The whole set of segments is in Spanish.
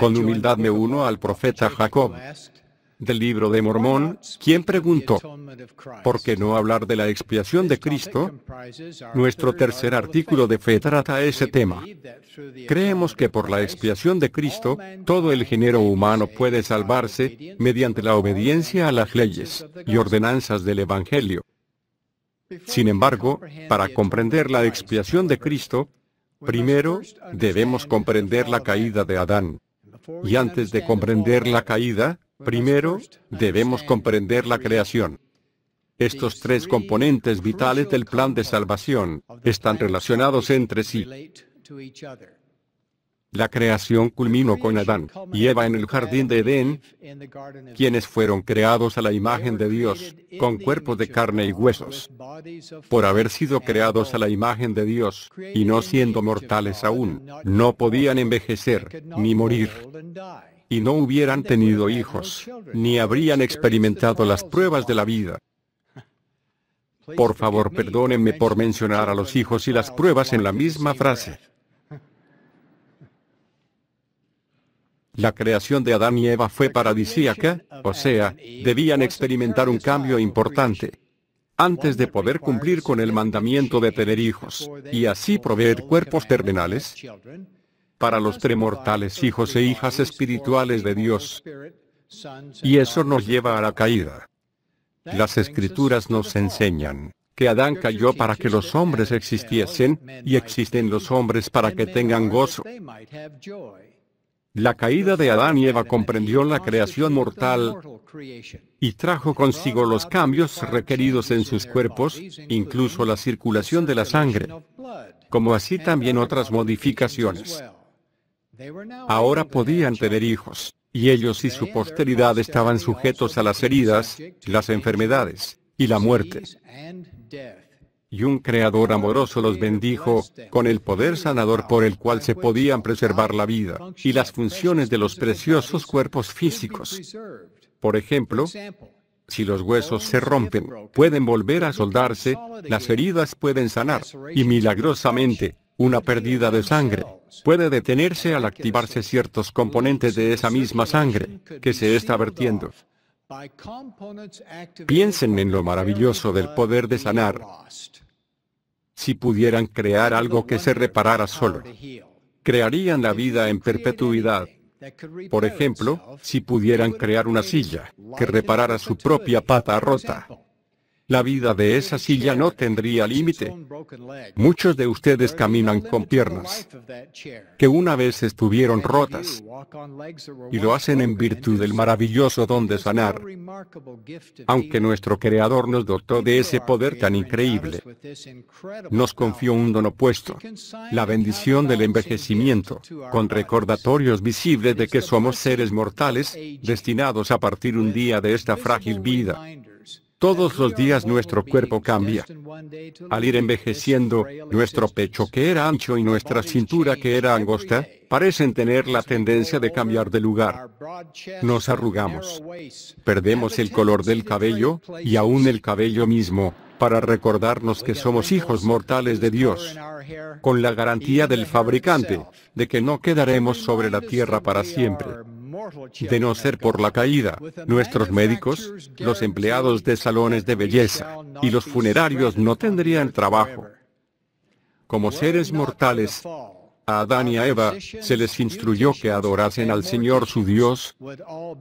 Con humildad me uno al profeta Jacob del libro de Mormón, quien preguntó, ¿por qué no hablar de la expiación de Cristo? Nuestro tercer artículo de fe trata ese tema. Creemos que por la expiación de Cristo, todo el género humano puede salvarse mediante la obediencia a las leyes y ordenanzas del Evangelio. Sin embargo, para comprender la expiación de Cristo, primero debemos comprender la caída de Adán. Y antes de comprender la caída, Primero, debemos comprender la creación. Estos tres componentes vitales del plan de salvación están relacionados entre sí. La creación culminó con Adán y Eva en el jardín de Edén, quienes fueron creados a la imagen de Dios, con cuerpos de carne y huesos. Por haber sido creados a la imagen de Dios, y no siendo mortales aún, no podían envejecer ni morir y no hubieran tenido hijos, ni habrían experimentado las pruebas de la vida. Por favor, perdónenme por mencionar a los hijos y las pruebas en la misma frase. La creación de Adán y Eva fue paradisíaca, o sea, debían experimentar un cambio importante antes de poder cumplir con el mandamiento de tener hijos, y así proveer cuerpos terrenales, para los tremortales hijos e hijas espirituales de Dios. Y eso nos lleva a la caída. Las escrituras nos enseñan que Adán cayó para que los hombres existiesen, y existen los hombres para que tengan gozo. La caída de Adán y Eva comprendió la creación mortal y trajo consigo los cambios requeridos en sus cuerpos, incluso la circulación de la sangre, como así también otras modificaciones. Ahora podían tener hijos, y ellos y su posteridad estaban sujetos a las heridas, las enfermedades y la muerte. Y un Creador amoroso los bendijo con el poder sanador por el cual se podían preservar la vida y las funciones de los preciosos cuerpos físicos. Por ejemplo, si los huesos se rompen, pueden volver a soldarse, las heridas pueden sanar, y milagrosamente, una pérdida de sangre puede detenerse al activarse ciertos componentes de esa misma sangre que se está vertiendo. Piensen en lo maravilloso del poder de sanar. Si pudieran crear algo que se reparara solo, crearían la vida en perpetuidad. Por ejemplo, si pudieran crear una silla que reparara su propia pata rota, la vida de esa silla no tendría límite. Muchos de ustedes caminan con piernas que una vez estuvieron rotas y lo hacen en virtud del maravilloso don de sanar. Aunque nuestro Creador nos dotó de ese poder tan increíble, nos confió un don opuesto, la bendición del envejecimiento, con recordatorios visibles de que somos seres mortales, destinados a partir un día de esta frágil vida. Todos los días nuestro cuerpo cambia. Al ir envejeciendo, nuestro pecho que era ancho y nuestra cintura que era angosta, parecen tener la tendencia de cambiar de lugar. Nos arrugamos. Perdemos el color del cabello, y aún el cabello mismo, para recordarnos que somos hijos mortales de Dios, con la garantía del fabricante, de que no quedaremos sobre la tierra para siempre de no ser por la caída, nuestros médicos, los empleados de salones de belleza y los funerarios no tendrían trabajo. Como seres mortales, a Adán y a Eva se les instruyó que adorasen al Señor su Dios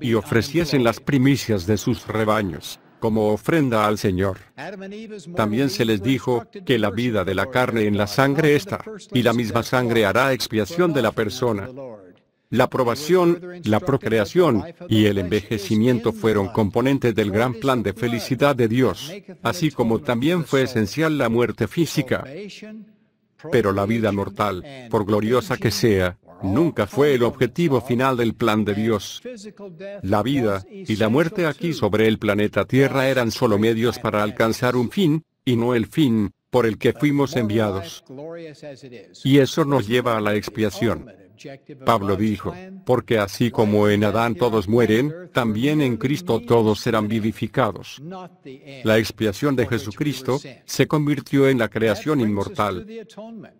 y ofreciesen las primicias de sus rebaños como ofrenda al Señor. También se les dijo que la vida de la carne en la sangre está, y la misma sangre hará expiación de la persona. La aprobación, la procreación y el envejecimiento fueron componentes del gran plan de felicidad de Dios, así como también fue esencial la muerte física. Pero la vida mortal, por gloriosa que sea, nunca fue el objetivo final del plan de Dios. La vida y la muerte aquí sobre el planeta Tierra eran solo medios para alcanzar un fin, y no el fin por el que fuimos enviados. Y eso nos lleva a la expiación. Pablo dijo, porque así como en Adán todos mueren, también en Cristo todos serán vivificados. La expiación de Jesucristo se convirtió en la creación inmortal.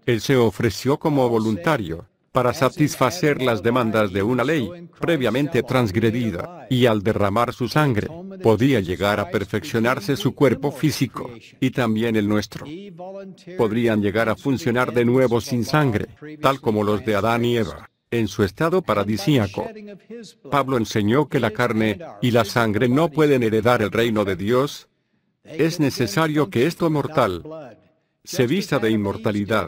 Él se ofreció como voluntario, para satisfacer las demandas de una ley previamente transgredida, y al derramar su sangre, podía llegar a perfeccionarse su cuerpo físico, y también el nuestro. Podrían llegar a funcionar de nuevo sin sangre, tal como los de Adán y Eva en su estado paradisíaco. Pablo enseñó que la carne y la sangre no pueden heredar el reino de Dios. Es necesario que esto mortal se vista de inmortalidad.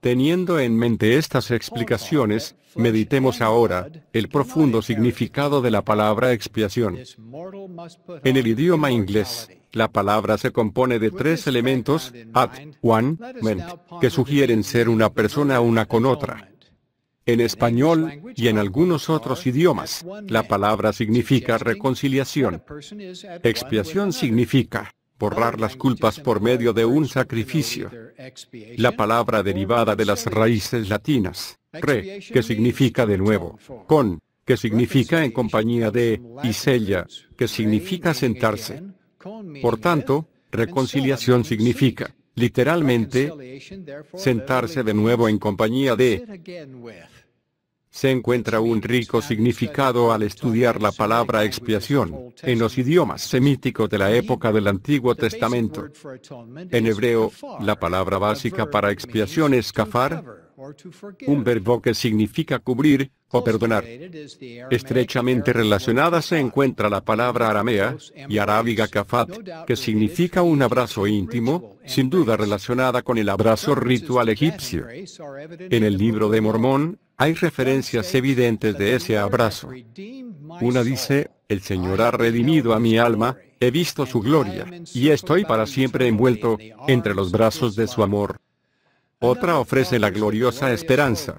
Teniendo en mente estas explicaciones, meditemos ahora el profundo significado de la palabra expiación. En el idioma inglés, la palabra se compone de tres elementos, at, one, ment, que sugieren ser una persona una con otra. En español y en algunos otros idiomas, la palabra significa reconciliación. Expiación significa borrar las culpas por medio de un sacrificio. La palabra derivada de las raíces latinas, re, que significa de nuevo, con, que significa en compañía de, y sella, que significa sentarse. Por tanto, reconciliación significa, literalmente, sentarse de nuevo en compañía de se encuentra un rico significado al estudiar la palabra expiación en los idiomas semíticos de la época del Antiguo Testamento. En hebreo, la palabra básica para expiación es kafar, un verbo que significa cubrir o perdonar. Estrechamente relacionada se encuentra la palabra aramea y arábiga kafat, que significa un abrazo íntimo, sin duda relacionada con el abrazo ritual egipcio. En el libro de Mormón, hay referencias evidentes de ese abrazo. Una dice, el Señor ha redimido a mi alma, he visto su gloria, y estoy para siempre envuelto entre los brazos de su amor. Otra ofrece la gloriosa esperanza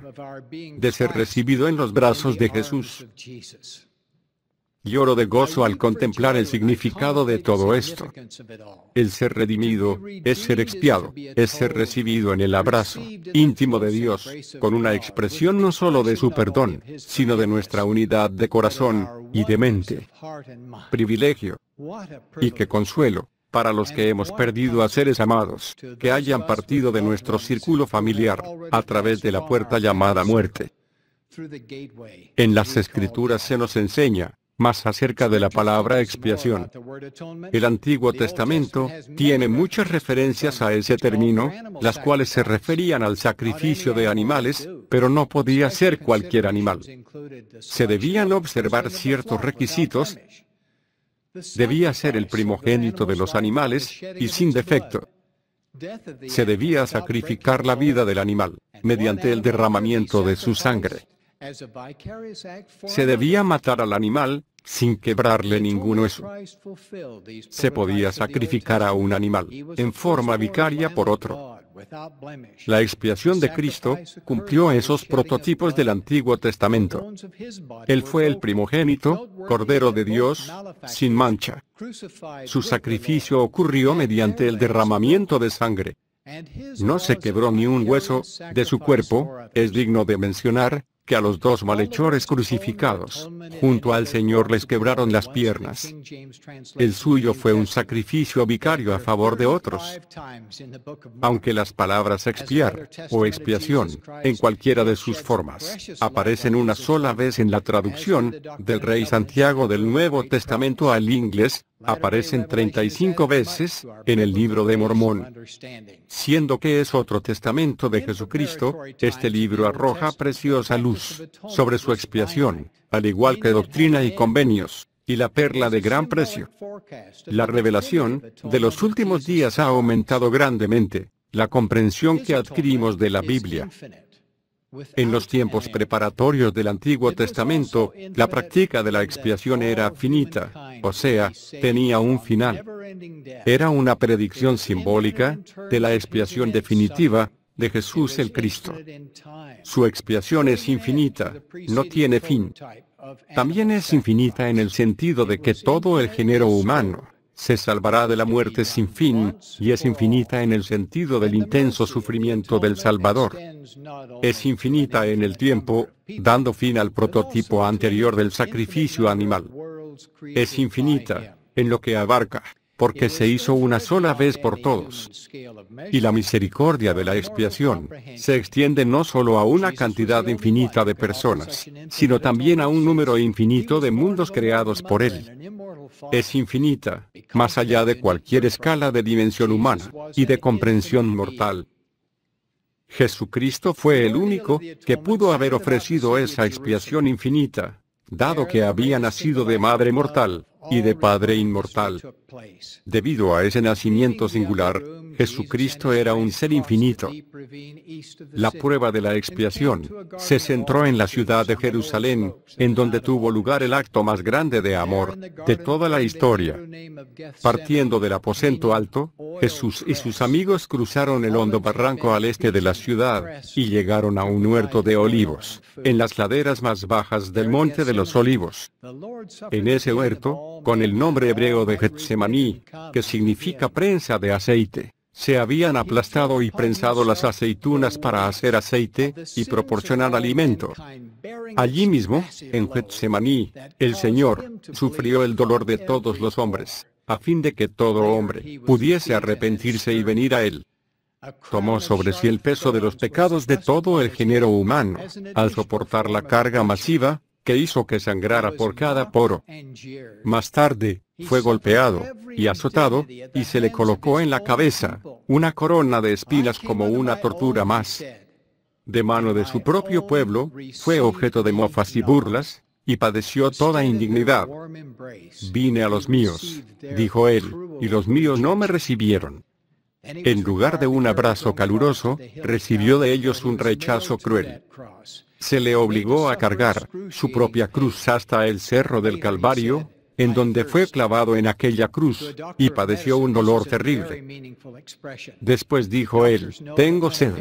de ser recibido en los brazos de Jesús. Lloro de gozo al contemplar el significado de todo esto. El ser redimido es ser expiado, es ser recibido en el abrazo íntimo de Dios, con una expresión no solo de su perdón, sino de nuestra unidad de corazón y de mente. Privilegio. Y qué consuelo para los que hemos perdido a seres amados, que hayan partido de nuestro círculo familiar, a través de la puerta llamada muerte. En las escrituras se nos enseña, más acerca de la palabra expiación. El Antiguo Testamento tiene muchas referencias a ese término, las cuales se referían al sacrificio de animales, pero no podía ser cualquier animal. Se debían observar ciertos requisitos. Debía ser el primogénito de los animales y sin defecto. Se debía sacrificar la vida del animal, mediante el derramamiento de su sangre. Se debía matar al animal, sin quebrarle ningún hueso. Se podía sacrificar a un animal, en forma vicaria por otro. La expiación de Cristo cumplió esos prototipos del Antiguo Testamento. Él fue el primogénito, Cordero de Dios, sin mancha. Su sacrificio ocurrió mediante el derramamiento de sangre. No se quebró ni un hueso de su cuerpo, es digno de mencionar, que a los dos malhechores crucificados, junto al Señor les quebraron las piernas. El suyo fue un sacrificio vicario a favor de otros. Aunque las palabras expiar o expiación, en cualquiera de sus formas, aparecen una sola vez en la traducción del Rey Santiago del Nuevo Testamento al inglés, aparecen 35 veces en el libro de Mormón. Siendo que es otro testamento de Jesucristo, este libro arroja preciosa luz sobre su expiación, al igual que doctrina y convenios, y la perla de gran precio. La revelación de los últimos días ha aumentado grandemente, la comprensión que adquirimos de la Biblia. En los tiempos preparatorios del Antiguo Testamento, la práctica de la expiación era finita, o sea, tenía un final. Era una predicción simbólica de la expiación definitiva de Jesús el Cristo. Su expiación es infinita, no tiene fin. También es infinita en el sentido de que todo el género humano, se salvará de la muerte sin fin, y es infinita en el sentido del intenso sufrimiento del Salvador. Es infinita en el tiempo, dando fin al prototipo anterior del sacrificio animal. Es infinita, en lo que abarca porque se hizo una sola vez por todos. Y la misericordia de la expiación se extiende no solo a una cantidad infinita de personas, sino también a un número infinito de mundos creados por Él. Es infinita, más allá de cualquier escala de dimensión humana y de comprensión mortal. Jesucristo fue el único que pudo haber ofrecido esa expiación infinita, dado que había nacido de madre mortal y de Padre inmortal. Debido a ese nacimiento singular, Jesucristo era un ser infinito. La prueba de la expiación se centró en la ciudad de Jerusalén, en donde tuvo lugar el acto más grande de amor de toda la historia. Partiendo del aposento alto, Jesús y sus amigos cruzaron el hondo barranco al este de la ciudad y llegaron a un huerto de olivos, en las laderas más bajas del monte de los olivos. En ese huerto, con el nombre hebreo de Getsemaní, que significa prensa de aceite, se habían aplastado y prensado las aceitunas para hacer aceite y proporcionar alimento. Allí mismo, en Getsemaní, el Señor sufrió el dolor de todos los hombres, a fin de que todo hombre pudiese arrepentirse y venir a Él. Tomó sobre sí el peso de los pecados de todo el género humano, al soportar la carga masiva, que hizo que sangrara por cada poro. Más tarde, fue golpeado y azotado, y se le colocó en la cabeza una corona de espinas como una tortura más. De mano de su propio pueblo, fue objeto de mofas y burlas, y padeció toda indignidad. Vine a los míos, dijo él, y los míos no me recibieron. En lugar de un abrazo caluroso, recibió de ellos un rechazo cruel se le obligó a cargar su propia cruz hasta el cerro del Calvario, en donde fue clavado en aquella cruz, y padeció un dolor terrible. Después dijo él, tengo sed.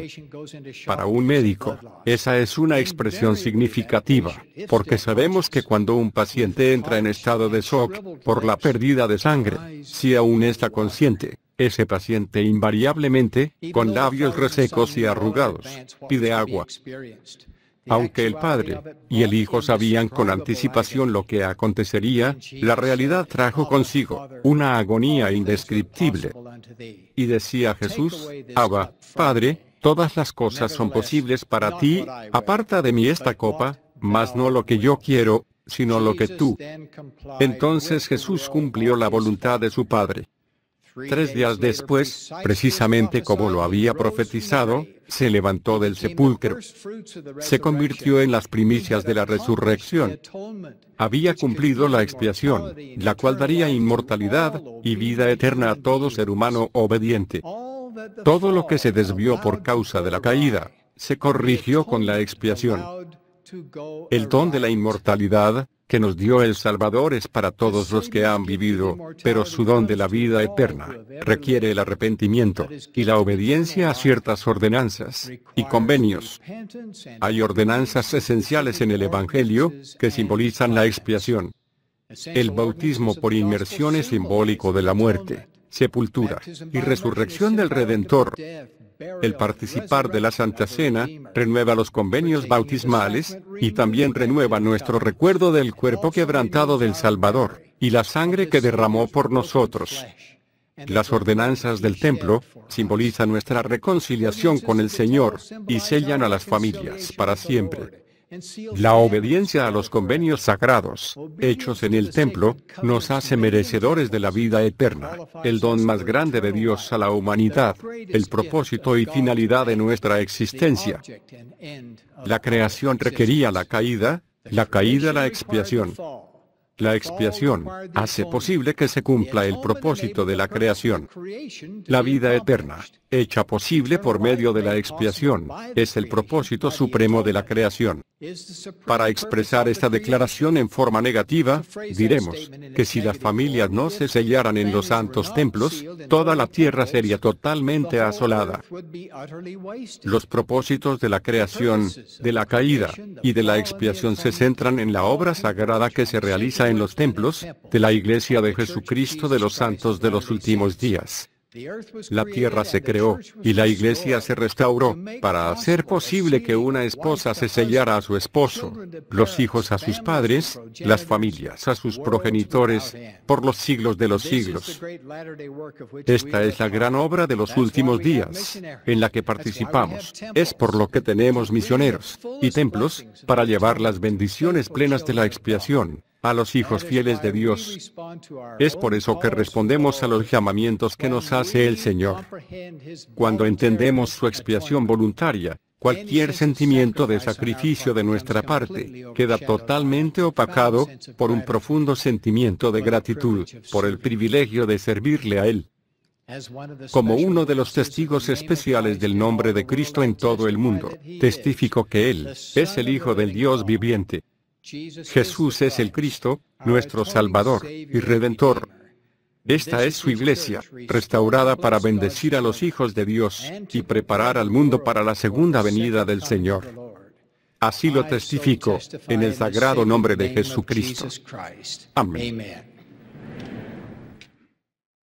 Para un médico, esa es una expresión significativa, porque sabemos que cuando un paciente entra en estado de shock por la pérdida de sangre, si aún está consciente, ese paciente invariablemente, con labios resecos y arrugados, pide agua. Aunque el Padre y el Hijo sabían con anticipación lo que acontecería, la realidad trajo consigo una agonía indescriptible. Y decía Jesús, Abba, Padre, todas las cosas son posibles para ti, aparta de mí esta copa, mas no lo que yo quiero, sino lo que tú. Entonces Jesús cumplió la voluntad de su Padre. Tres días después, precisamente como lo había profetizado, se levantó del sepulcro. Se convirtió en las primicias de la resurrección. Había cumplido la expiación, la cual daría inmortalidad y vida eterna a todo ser humano obediente. Todo lo que se desvió por causa de la caída, se corrigió con la expiación. El don de la inmortalidad, que nos dio el Salvador es para todos los que han vivido, pero su don de la vida eterna requiere el arrepentimiento y la obediencia a ciertas ordenanzas y convenios. Hay ordenanzas esenciales en el Evangelio que simbolizan la expiación. El bautismo por inmersión es simbólico de la muerte, sepultura y resurrección del Redentor, el participar de la Santa Cena renueva los convenios bautismales y también renueva nuestro recuerdo del cuerpo quebrantado del Salvador y la sangre que derramó por nosotros. Las ordenanzas del templo simbolizan nuestra reconciliación con el Señor y sellan a las familias para siempre. La obediencia a los convenios sagrados, hechos en el templo, nos hace merecedores de la vida eterna, el don más grande de Dios a la humanidad, el propósito y finalidad de nuestra existencia. La creación requería la caída, la caída la expiación. La expiación hace posible que se cumpla el propósito de la creación. La vida eterna, hecha posible por medio de la expiación, es el propósito supremo de la creación. Para expresar esta declaración en forma negativa, diremos que si las familias no se sellaran en los santos templos, toda la tierra sería totalmente asolada. Los propósitos de la creación, de la caída y de la expiación se centran en la obra sagrada que se realiza en los templos de la Iglesia de Jesucristo de los Santos de los últimos días La tierra se creó, y la iglesia se restauró, para hacer posible que una esposa se sellara a su esposo, los hijos a sus padres, las familias a sus progenitores, por los siglos de los siglos. Esta es la gran obra de los últimos días, en la que participamos. Es por lo que tenemos misioneros y templos, para llevar las bendiciones plenas de la expiación a los hijos fieles de Dios. Es por eso que respondemos a los llamamientos que nos hace el Señor. Cuando entendemos su expiación voluntaria, cualquier sentimiento de sacrificio de nuestra parte queda totalmente opacado por un profundo sentimiento de gratitud por el privilegio de servirle a Él. Como uno de los testigos especiales del nombre de Cristo en todo el mundo, testifico que Él es el Hijo del Dios viviente, Jesús es el Cristo, nuestro Salvador y Redentor. Esta es su iglesia, restaurada para bendecir a los hijos de Dios y preparar al mundo para la segunda venida del Señor. Así lo testifico en el sagrado nombre de Jesucristo. Amén.